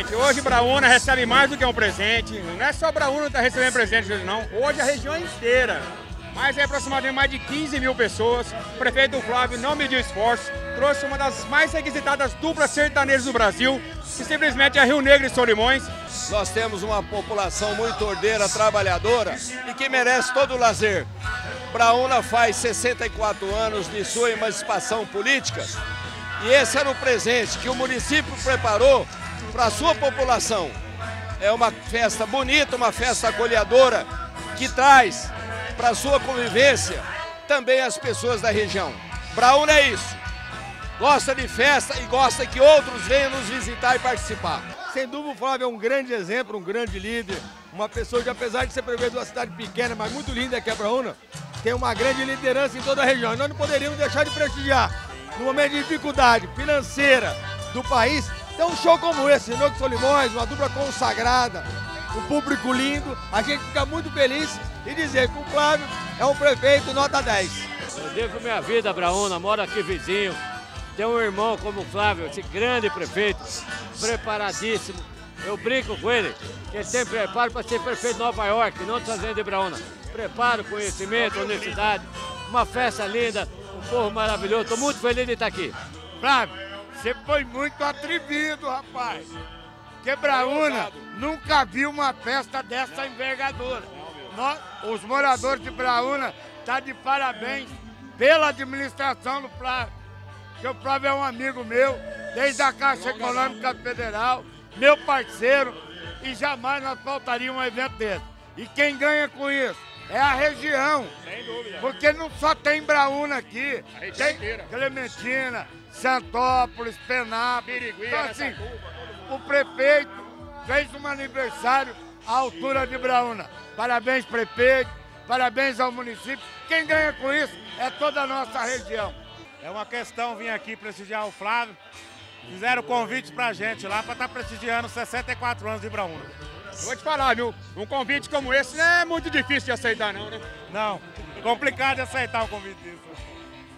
gente, hoje Braúna recebe mais do que um presente. Não é só Braúna que está recebendo presente hoje, não. Hoje a região inteira. Mas é aproximadamente mais de 15 mil pessoas. O prefeito Flávio não mediu esforço, trouxe uma das mais requisitadas duplas sertanejas do Brasil, que simplesmente é Rio Negro e Solimões. Nós temos uma população muito ordeira, trabalhadora e que merece todo o lazer. Braúna faz 64 anos de sua emancipação política e esse era o presente que o município preparou para a sua população. É uma festa bonita, uma festa acolhedora que traz para a sua convivência também as pessoas da região. Braúna é isso. Gosta de festa e gosta que outros venham nos visitar e participar. Sem dúvida o Flávio é um grande exemplo, um grande líder, uma pessoa que apesar de ser prefeito de uma cidade pequena, mas muito linda que é Braúna, tem uma grande liderança em toda a região. Nós não poderíamos deixar de prestigiar no momento de dificuldade financeira do país, tem um show como esse, Nogue Solimões, uma dupla consagrada, um público lindo, a gente fica muito feliz e dizer que o Flávio é um prefeito nota 10. Eu devo minha vida a Braúna, moro aqui vizinho, tem um irmão como o Flávio, esse grande prefeito, preparadíssimo. Eu brinco com ele, que ele tem preparo para ser prefeito de Nova York, não de Fazenda de Braúna. Preparo, conhecimento, honestidade, uma festa linda, um povo maravilhoso. Estou muito feliz de estar aqui. Flávio, você foi muito atrevido, rapaz. Quebraúna nunca viu uma festa dessa envergadura. Nós, os moradores de Braúna estão tá de parabéns pela administração do Flávio. Que o Flávio é um amigo meu, desde a Caixa Econômica Federal, meu parceiro, e jamais nós faltaria um evento desse. E quem ganha com isso? É a região. Sem dúvida. Porque não só tem Braúna aqui, tem inteira. Clementina, Santópolis, Penápolis. Então, assim, o prefeito fez um aniversário à altura de Braúna. Parabéns, prefeito, parabéns ao município. Quem ganha com isso é toda a nossa região. É uma questão vir aqui prestigiar o Flávio. Fizeram convite pra gente lá para estar tá prestigiando 64 anos de Braúna. Vou te falar, viu? Um convite como esse não é muito difícil de aceitar, não, né? Não, complicado de aceitar o convite disso.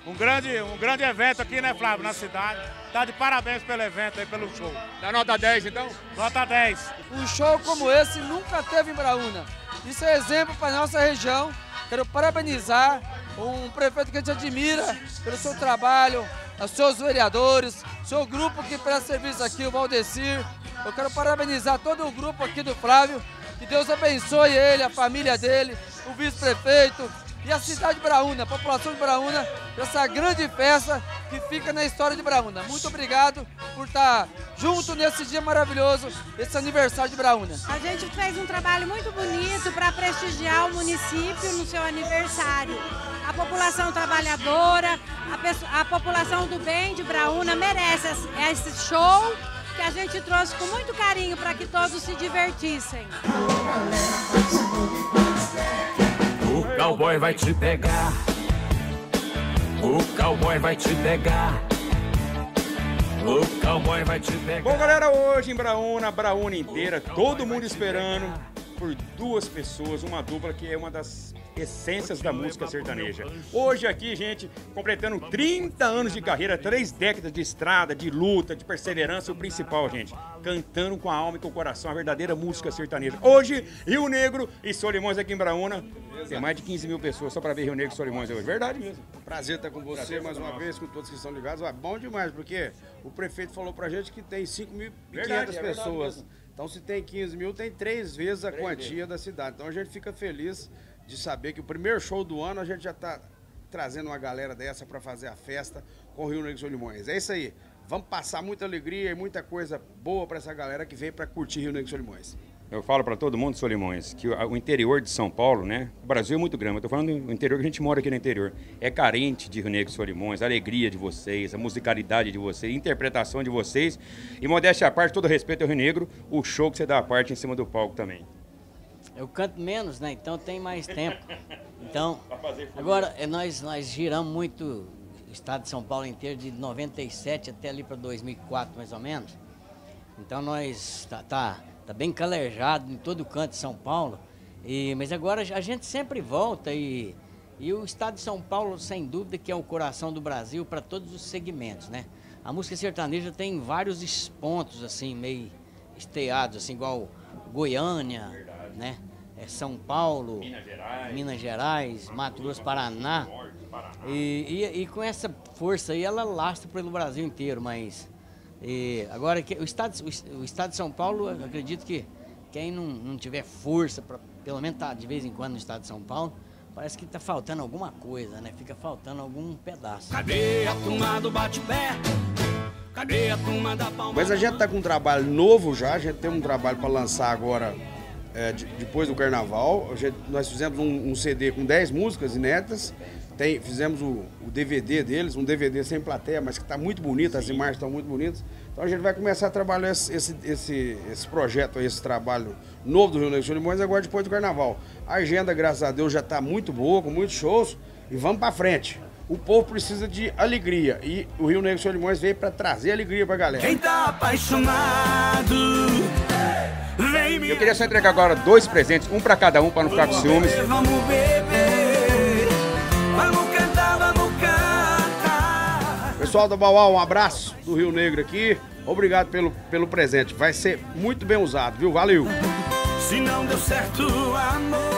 Um grande, um grande evento aqui, né, Flávio, na cidade. Tá de parabéns pelo evento aí, pelo show. Dá nota 10, então? Nota 10. Um show como esse nunca teve em Braúna. Isso é exemplo para nossa região. Quero parabenizar um prefeito que a gente admira pelo seu trabalho, os seus vereadores, seu grupo que presta serviço aqui, o Valdecir, eu quero parabenizar todo o grupo aqui do Flávio. Que Deus abençoe ele, a família dele, o vice-prefeito e a cidade de Braúna, a população de Braúna, essa grande festa que fica na história de Braúna. Muito obrigado por estar junto nesse dia maravilhoso, esse aniversário de Braúna. A gente fez um trabalho muito bonito para prestigiar o município no seu aniversário. A população trabalhadora, a, a população do bem de Braúna merece esse show que a gente trouxe com muito carinho para que todos se divertissem. O cowboy vai te pegar. O cowboy vai te pegar. O cowboy vai te pegar. Bom, galera, hoje em Braúna, Braúna inteira, todo mundo esperando por duas pessoas, uma dupla que é uma das essências da música sertaneja. Hoje aqui, gente, completando 30 anos de carreira, três décadas de estrada, de luta, de perseverança, o principal, gente, cantando com a alma e com o coração a verdadeira música sertaneja. Hoje, Rio Negro e Solimões aqui em Braúna. Tem mais de 15 mil pessoas só para ver Rio Negro e Solimões hoje. Verdade mesmo. Prazer estar com você mais uma vez, com todos que estão ligados. É bom demais, porque o prefeito falou pra gente que tem 5.500 é pessoas. Então, se tem 15 mil, tem três vezes a três quantia vezes. da cidade. Então, a gente fica feliz de saber que o primeiro show do ano a gente já está trazendo uma galera dessa para fazer a festa com o Rio Negro Solimões. É isso aí. Vamos passar muita alegria e muita coisa boa para essa galera que veio para curtir Rio Negro Solimões. Eu falo para todo mundo, Solimões, que o interior de São Paulo, né? O Brasil é muito grande, eu tô falando do interior que a gente mora aqui no interior. É carente de Rio Negro Solimões, a alegria de vocês, a musicalidade de vocês, a interpretação de vocês. E modéstia à parte, todo respeito ao Rio Negro, o show que você dá a parte em cima do palco também. Eu canto menos, né? Então tem mais tempo. Então, agora é, nós, nós giramos muito o estado de São Paulo inteiro, de 97 até ali para 2004, mais ou menos. Então nós tá, tá, tá bem calejado em todo o canto de São Paulo. E, mas agora a gente sempre volta e, e o estado de São Paulo, sem dúvida, que é o coração do Brasil para todos os segmentos, né? A música sertaneja tem vários pontos, assim, meio esteados, assim, igual Goiânia, né? É São Paulo, Minas Gerais. Minas Gerais, Mato Grosso, Paraná. E, e- e com essa força aí, ela lastra pelo Brasil inteiro, mas e, agora o estado, o, es- o estado de São Paulo, eu acredito que quem não, não tiver força para pelo menos estar de vez em quando no estado de São Paulo, parece que está faltando alguma coisa, né? Fica faltando algum pedaço. Cadê a turma do bate-pé? Cadê a turma da palma? Mas a gente tá com um trabalho novo já, a gente tem um trabalho para lançar agora, é, de- depois do carnaval. Gente- nós fizemos um, um CD com 10 músicas inéditas, tem, fizemos o, o DVD deles, um DVD sem plateia, mas que está muito bonito, as imagens estão muito bonitas. Então a gente vai começar a trabalhar esse, esse, esse, esse projeto, esse trabalho novo do Rio Negro de Solimões agora depois do carnaval. A agenda, graças a Deus, já está muito boa, com muitos shows, e vamos para frente. O povo precisa de alegria e o Rio Negro de Solimões veio para trazer alegria para a galera. Quem tá apaixonado, vem me Eu queria só entregar agora dois presentes, um pra cada um, pra não ficar com ciúmes. beber, vamos beber. Vamos cantar, vamos cantar. Pessoal da Bauau, um abraço do Rio Negro aqui. Obrigado pelo, pelo presente. Vai ser muito bem usado, viu? Valeu! Se não deu certo, amor.